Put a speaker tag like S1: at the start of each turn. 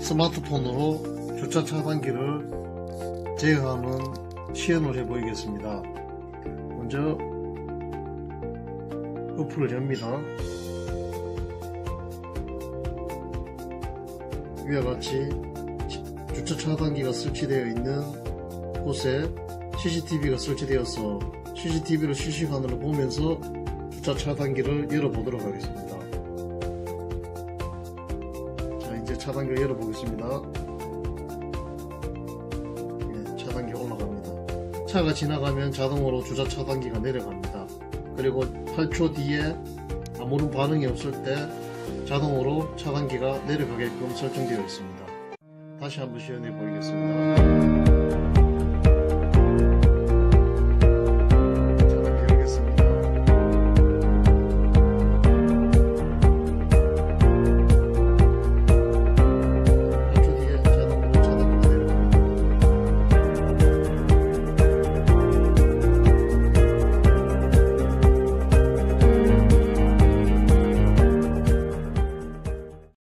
S1: 스마트폰으로 주차 차단기를 제어하는 시연을 해 보이겠습니다. 먼저 어플을 엽니다. 위와 같이 주차 차단기가 설치되어 있는 곳에 CCTV가 설치되어서 CCTV를 실시간으로 보면서 주차 차단기를 열어보도록 하겠습니다. 이제 차단기를 열어보겠습니다. 네, 차단기 올라갑니다. 차가 지나가면 자동으로 주차 차단기가 내려갑니다. 그리고 8초 뒤에 아무런 반응이 없을 때 자동으로 차단기가 내려가게끔 설정되어 있습니다. 다시 한번 시연해 보이겠습니다.